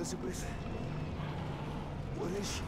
Elizabeth? What is she?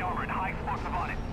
fly and high explosive on it.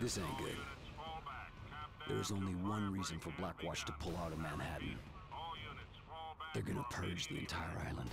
This ain't good. There is only one reason for Blackwatch to pull out of Manhattan. They're gonna purge the entire island.